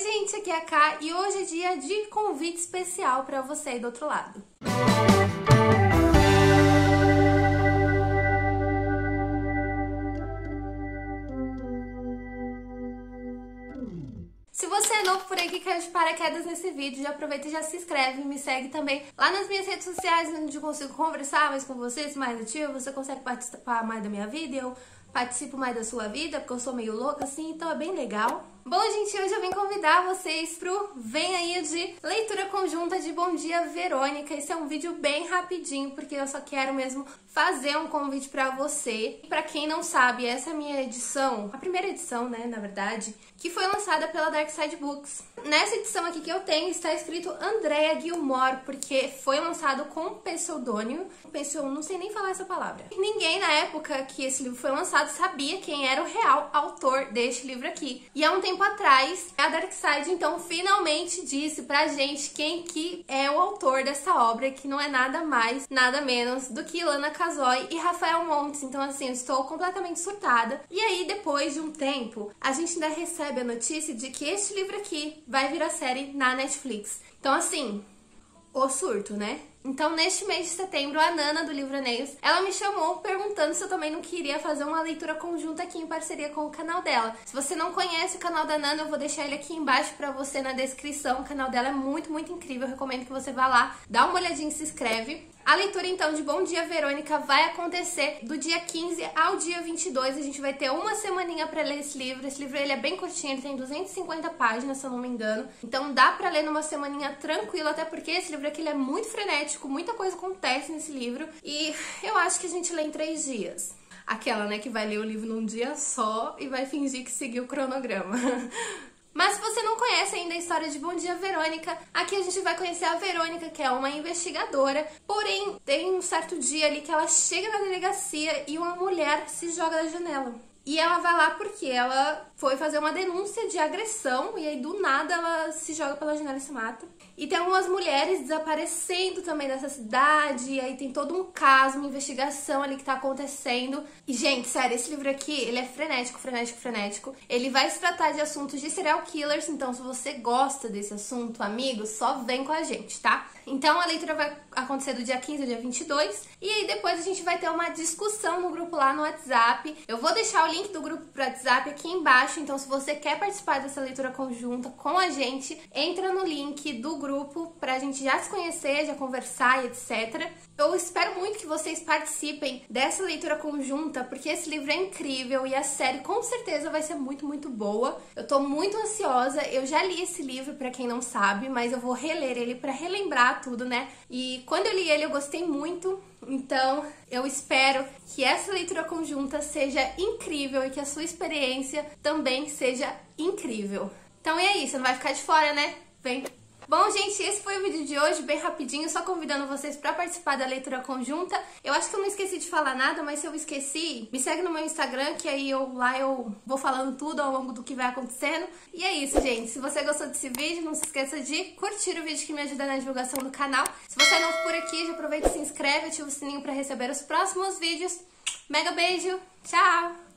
gente, aqui é a Ká e hoje é dia de convite especial para você aí do outro lado. Se você é novo por aqui caiu de paraquedas nesse vídeo, já aproveita e já se inscreve, me segue também lá nas minhas redes sociais, onde eu consigo conversar mais com vocês, mais ativo, você consegue participar mais da minha vida e eu participo mais da sua vida, porque eu sou meio louca assim, então é bem legal. Bom, gente, hoje eu vim convidar vocês pro Vem Aí de leitura conjunta de Bom Dia Verônica. Esse é um vídeo bem rapidinho, porque eu só quero mesmo fazer um convite para você. Para quem não sabe, essa é a minha edição, a primeira edição, né, na verdade, que foi lançada pela Dark Side Books. Nessa edição aqui que eu tenho está escrito Andrea Gilmore, porque foi lançado com pseudônimo. Pseudônimo, não sei nem falar essa palavra. Ninguém na época que esse livro foi lançado sabia quem era o real autor deste livro aqui. E há um tempo atrás, a Darkseid então finalmente disse pra gente quem que é o autor dessa obra, que não é nada mais, nada menos do que Lana Casoy e Rafael Montes. Então assim, eu estou completamente surtada. E aí depois de um tempo, a gente ainda recebe a notícia de que este livro aqui vai virar série na Netflix. Então assim, o surto, né? Então, neste mês de setembro, a Nana do Livro Aneios, ela me chamou perguntando se eu também não queria fazer uma leitura conjunta aqui em parceria com o canal dela. Se você não conhece o canal da Nana, eu vou deixar ele aqui embaixo para você na descrição. O canal dela é muito, muito incrível. Eu recomendo que você vá lá, dá uma olhadinha e se inscreve. A leitura então de Bom Dia Verônica vai acontecer do dia 15 ao dia 22. A gente vai ter uma semaninha para ler esse livro. Esse livro ele é bem curtinho, ele tem 250 páginas, se eu não me engano. Então dá para ler numa semaninha tranquila, até porque esse livro aqui é muito frenético, muita coisa acontece nesse livro e eu acho que a gente lê em três dias. Aquela, né, que vai ler o livro num dia só e vai fingir que seguiu o cronograma. Mas se você não conhece ainda a história de Bom Dia Verônica, aqui a gente vai conhecer a Verônica, que é uma investigadora. Porém, tem um certo dia ali que ela chega na delegacia e uma mulher se joga da janela. E ela vai lá porque ela foi fazer uma denúncia de agressão e aí do nada ela se joga pela janela e se mata. E tem algumas mulheres desaparecendo também nessa cidade, e aí tem todo um caso, uma investigação ali que tá acontecendo. E, gente, sério, esse livro aqui, ele é frenético, frenético, frenético. Ele vai se tratar de assuntos de serial killers, então se você gosta desse assunto, amigo, só vem com a gente, tá? Então a leitura vai acontecer do dia 15 ao dia 22, e aí depois a gente vai ter uma discussão no grupo lá no WhatsApp. Eu vou deixar o link do grupo pro WhatsApp aqui embaixo, então se você quer participar dessa leitura conjunta com a gente, entra no link do grupo pra gente já se conhecer, já conversar e etc. Eu espero muito que vocês participem dessa leitura conjunta, porque esse livro é incrível e a série com certeza vai ser muito, muito boa. Eu tô muito ansiosa. Eu já li esse livro para quem não sabe, mas eu vou reler ele para relembrar tudo, né? E quando eu li ele eu gostei muito. Então, eu espero que essa leitura conjunta seja incrível e que a sua experiência também seja incrível. Então é isso, não vai ficar de fora, né? Vem Bom, gente, esse foi o vídeo de hoje, bem rapidinho, só convidando vocês para participar da leitura conjunta. Eu acho que eu não esqueci de falar nada, mas se eu esqueci, me segue no meu Instagram, que aí eu lá eu vou falando tudo ao longo do que vai acontecendo. E é isso, gente. Se você gostou desse vídeo, não se esqueça de curtir o vídeo que me ajuda na divulgação do canal. Se você é novo por aqui, já aproveita e se inscreve, ativa o sininho para receber os próximos vídeos. Mega beijo, tchau!